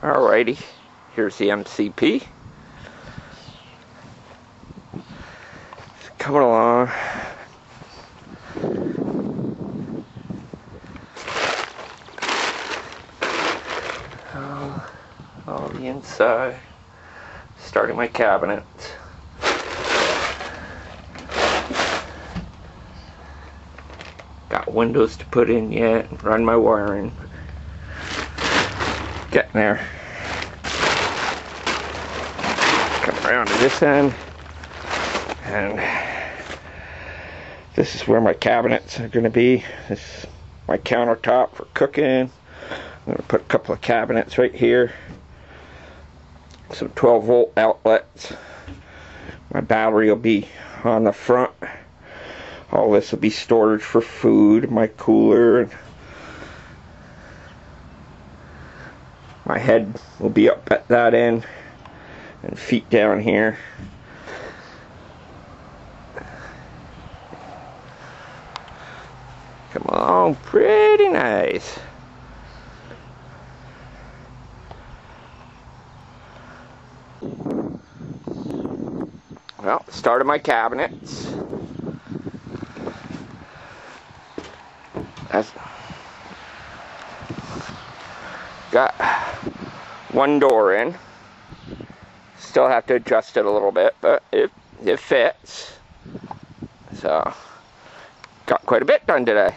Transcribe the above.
Alrighty, here's the MCP. It's coming along. Um, All the inside. Starting my cabinet. Got windows to put in yet, run my wiring. Getting there. Come around to this end. And this is where my cabinets are going to be. This is my countertop for cooking. I'm going to put a couple of cabinets right here. Some 12 volt outlets. My battery will be on the front. All this will be storage for food, my cooler. My head will be up at that end and feet down here. Come on, pretty nice. Well, started my cabinets. That's got one door in. Still have to adjust it a little bit, but it it fits. So got quite a bit done today.